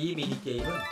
이 미니게임은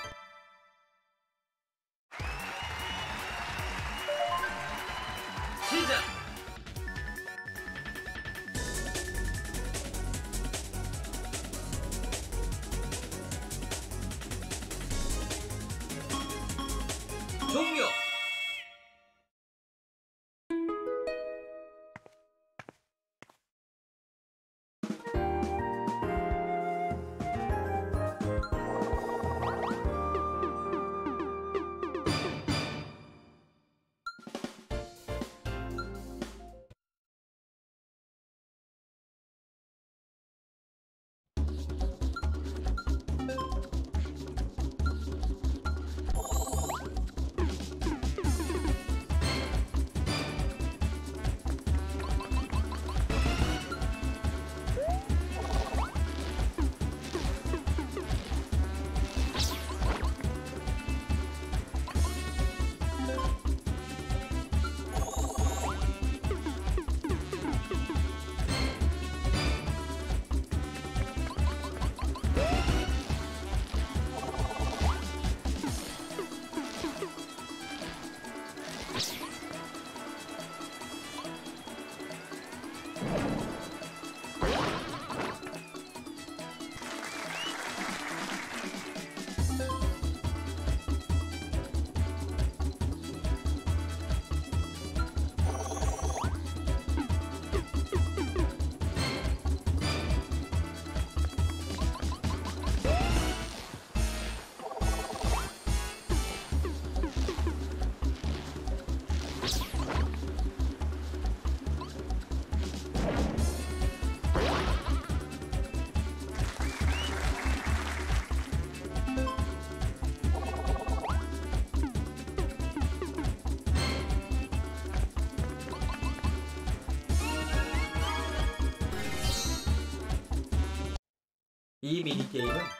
이 미니게임은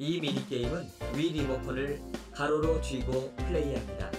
이 미니게임은 위 리모컨을 가로로 쥐고 플레이합니다.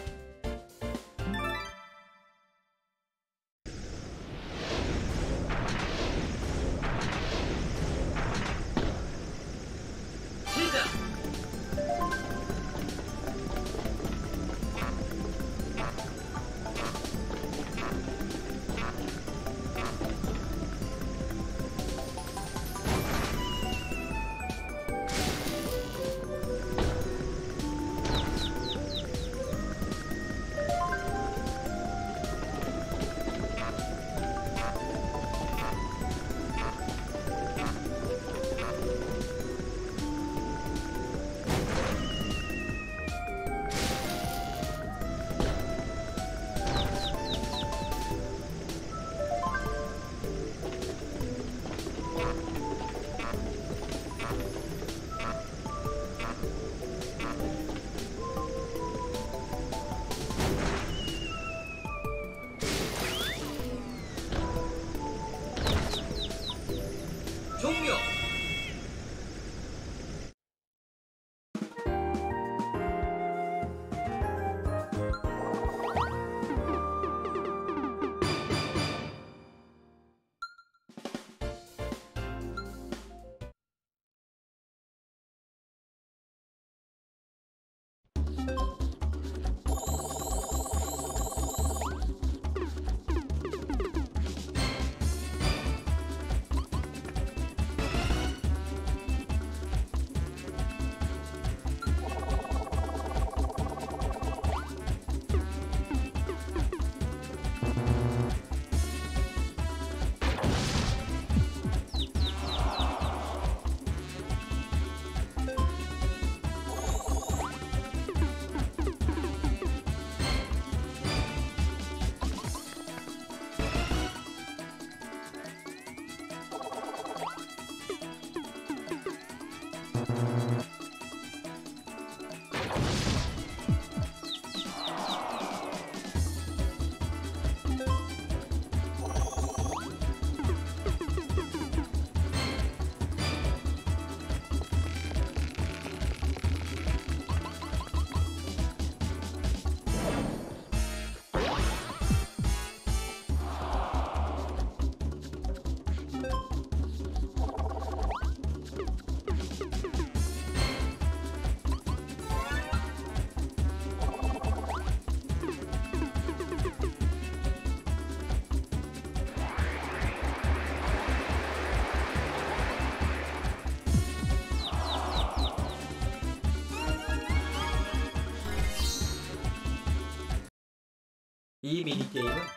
이 미니게임은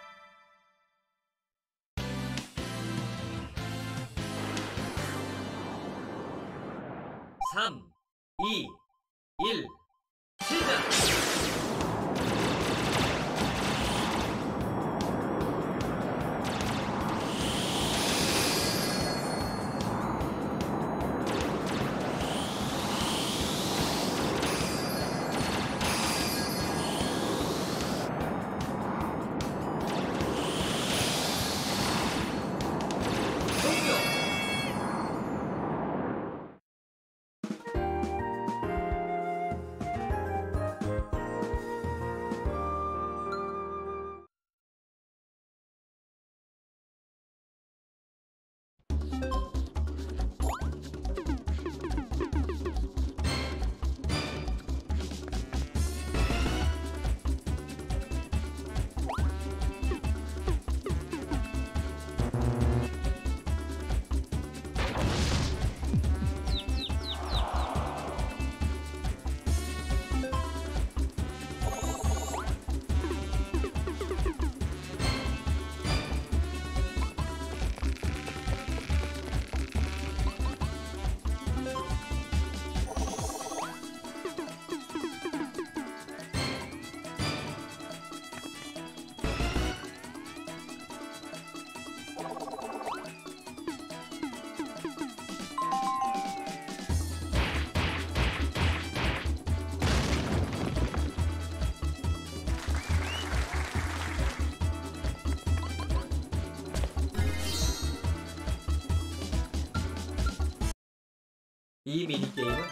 이 미니게임은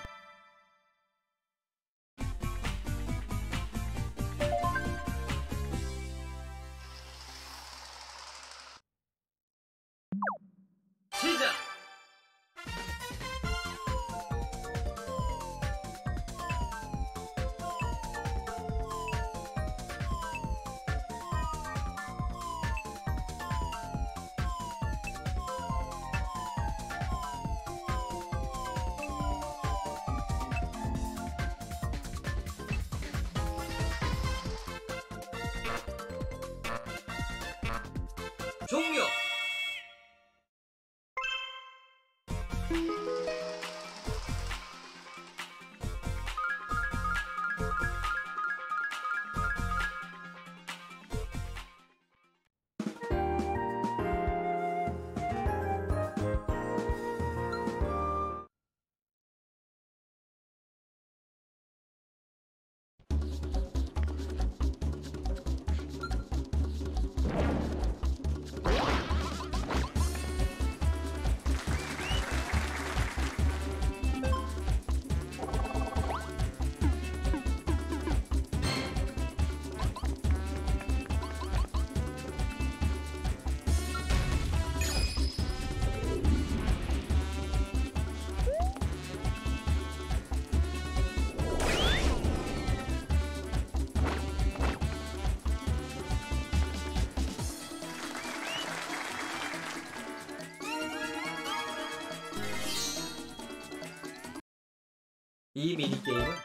이 미니게임은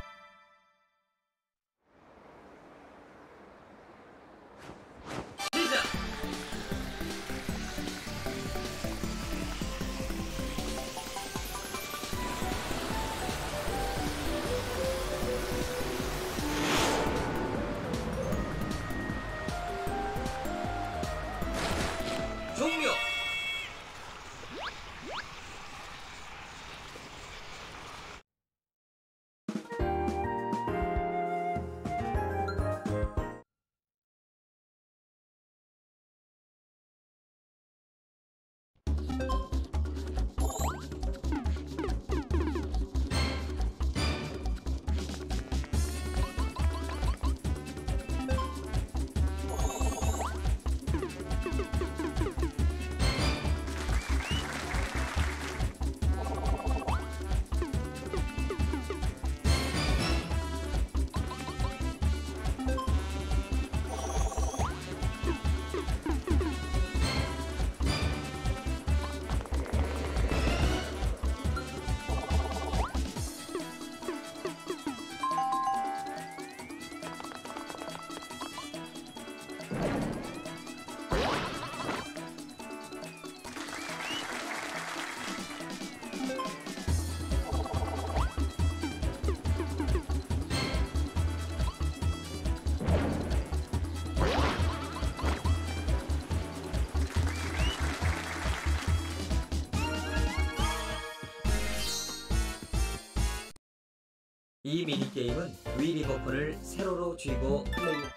이 미니게임은 위 리모컨을 세로로 쥐고 플레이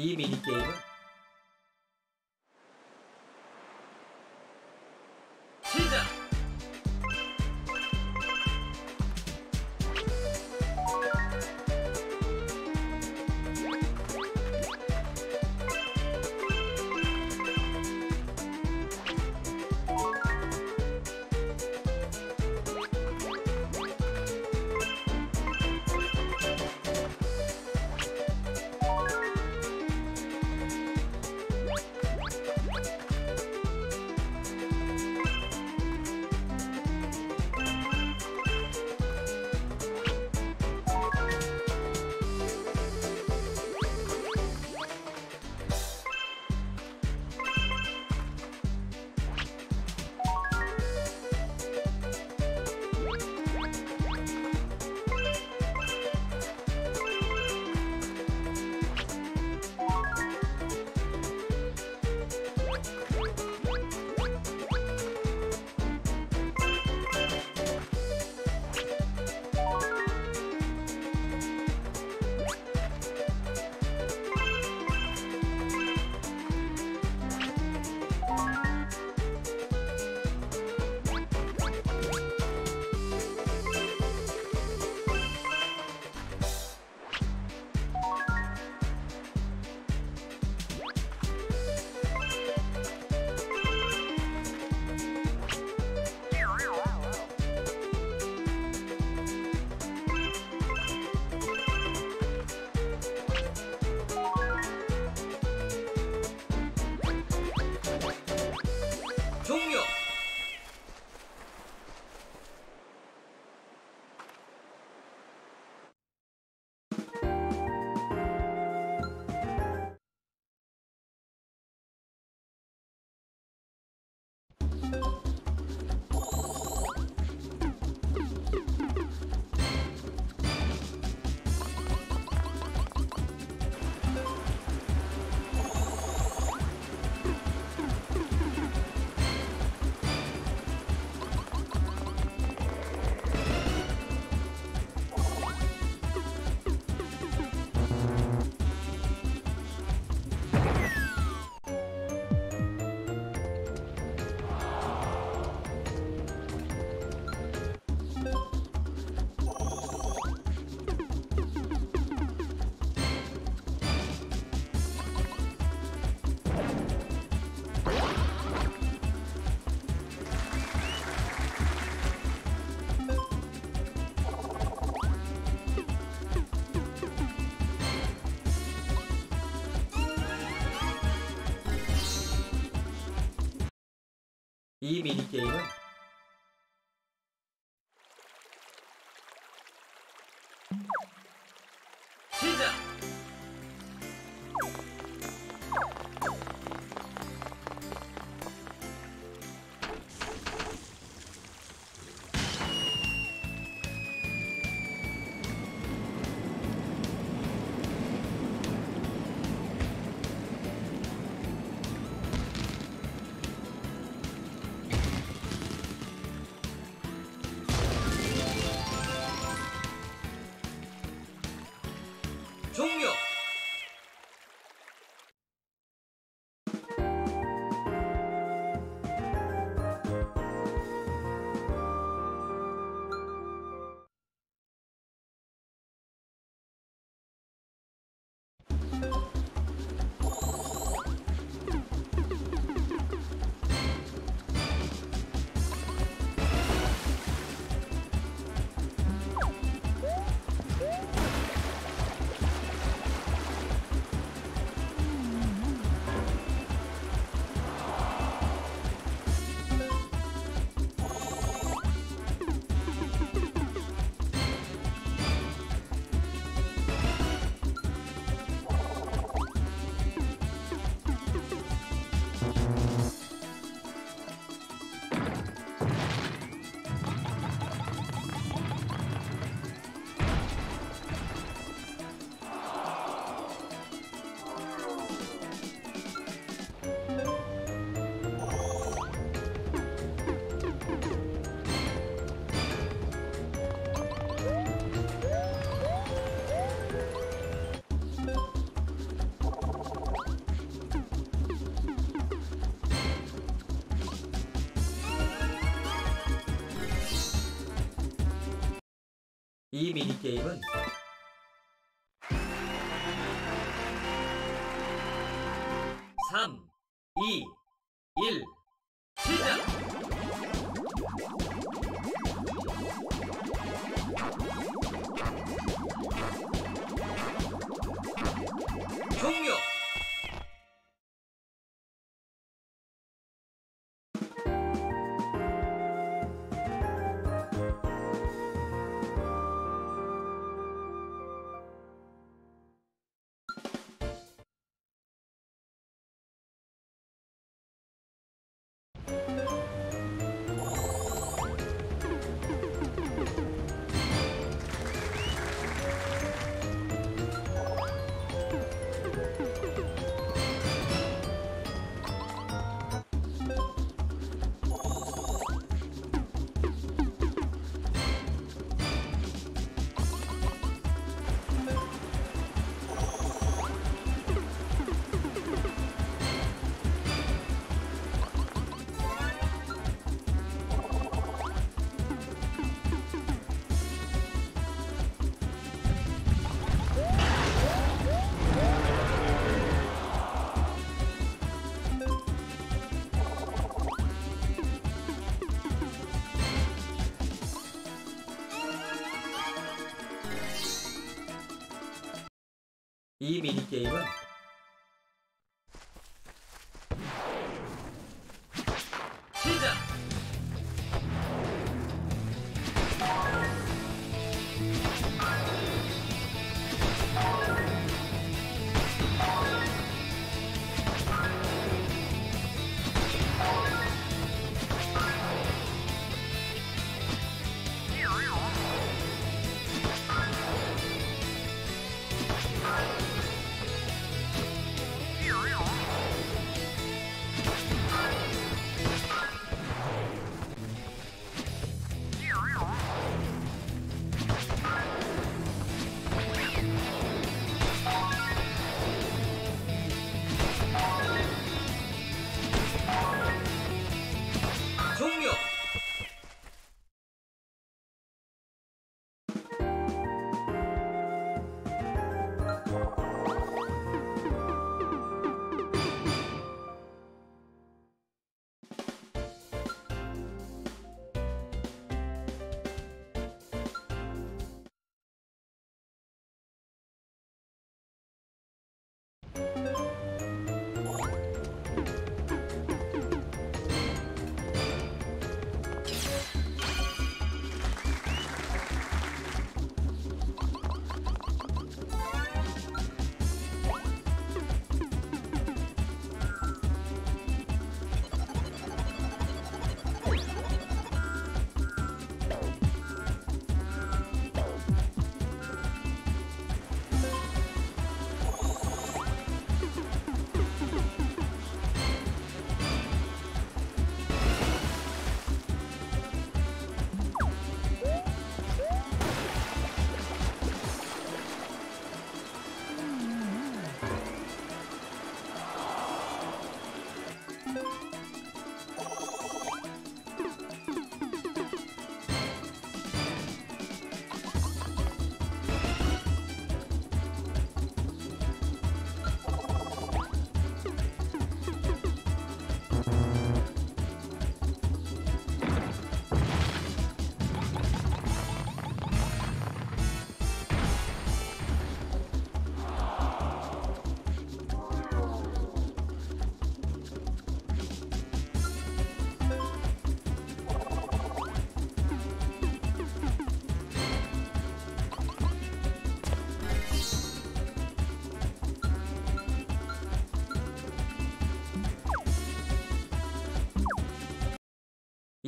이 미니게임은 시 이 미니게임은 이 미니게임은 이 미니게임은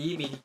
이미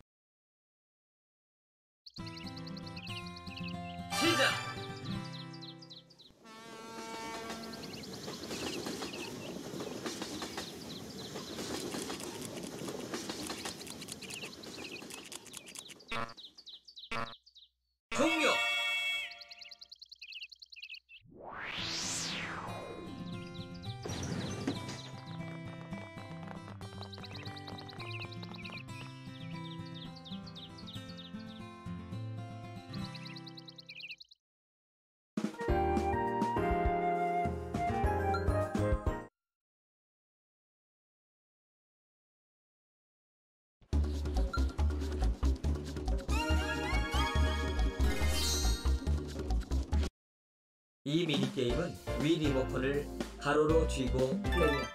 이 미니게임은 위 리모컨을 가로로 쥐고 플레이 3,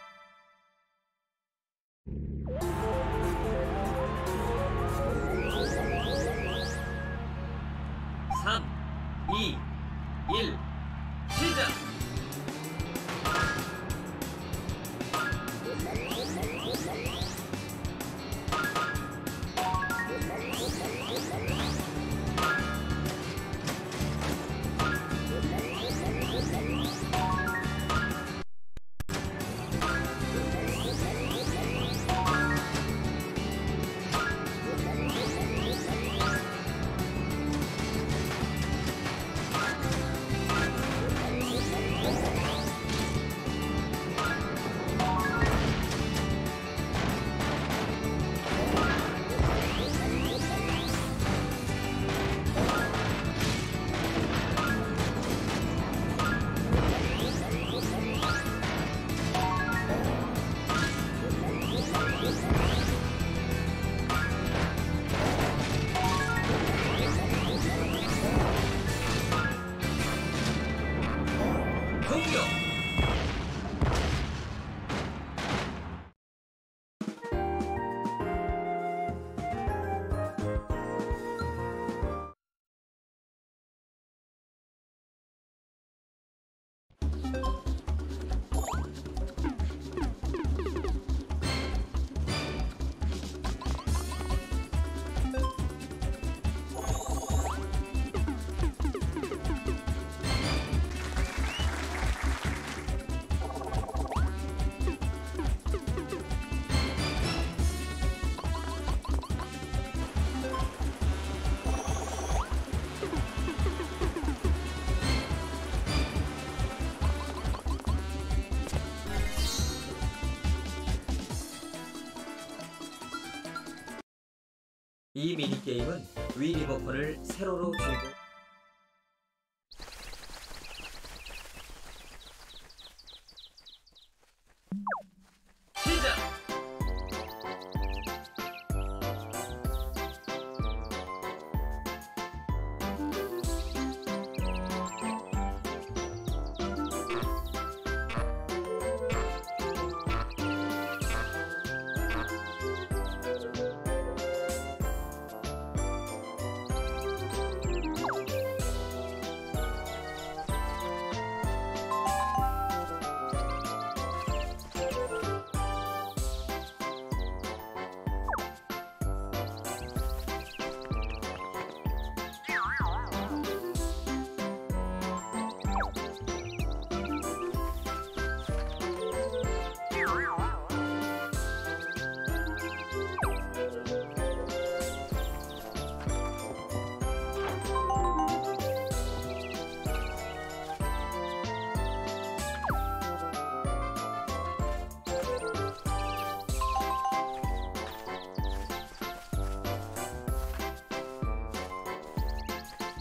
이 미니게임은 위 리모컨을 세로로 쥐고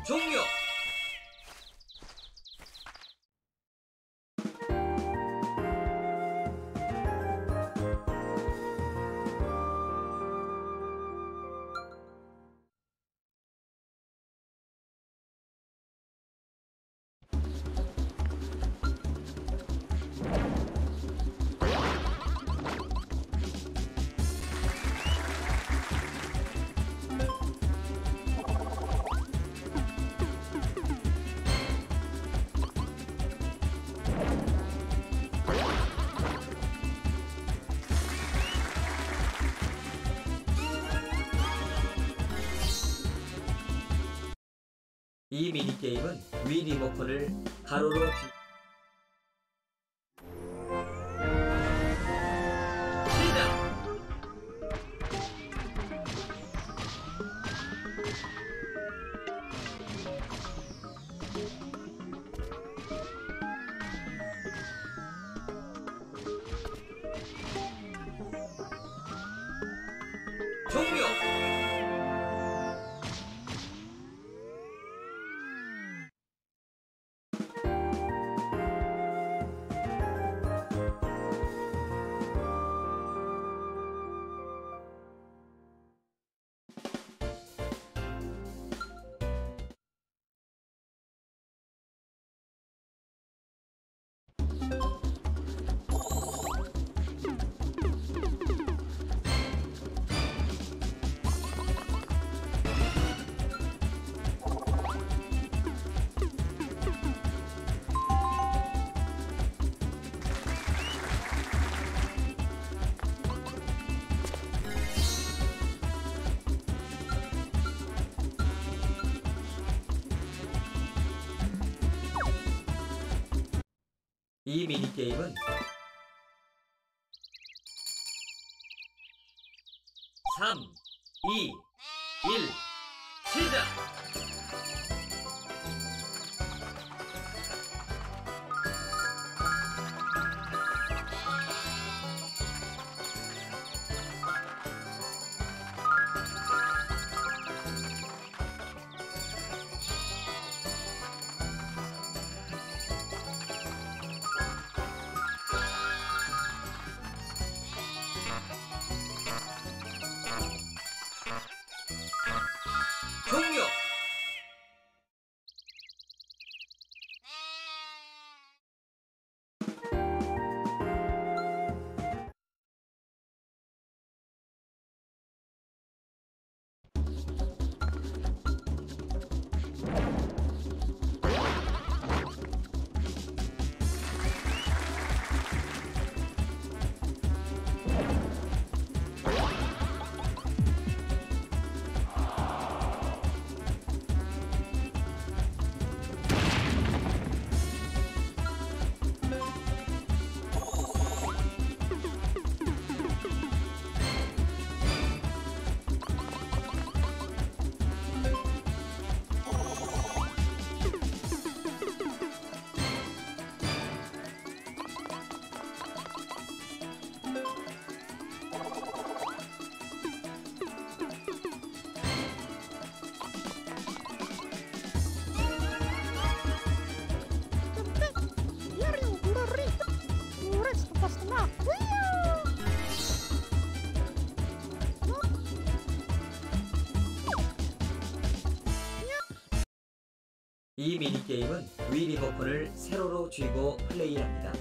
종료! 이 미니게임은 위 리모컨을 가로로 이 미니게임은 3, 2, 1, 시작! 이 미니게임은 위 리모컨을 세로로 쥐고 플레이합니다.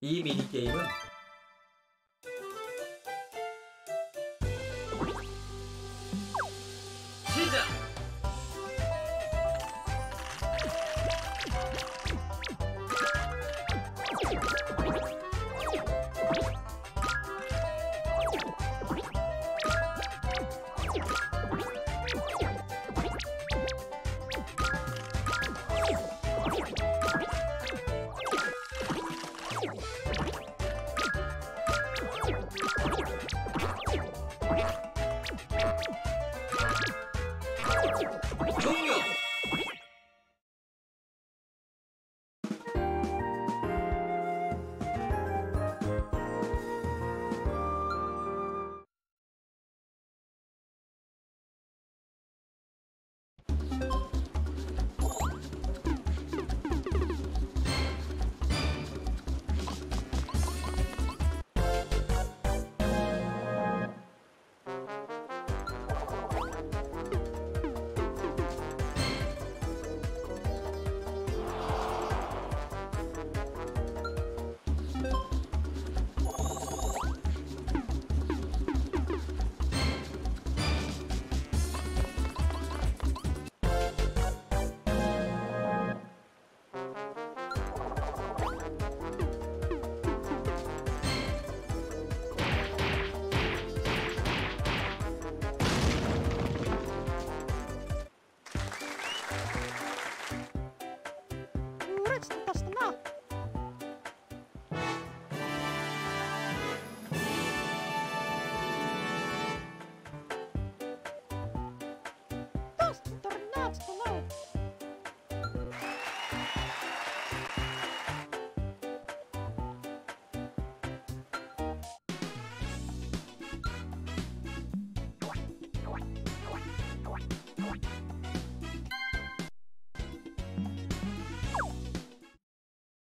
이 미니게임은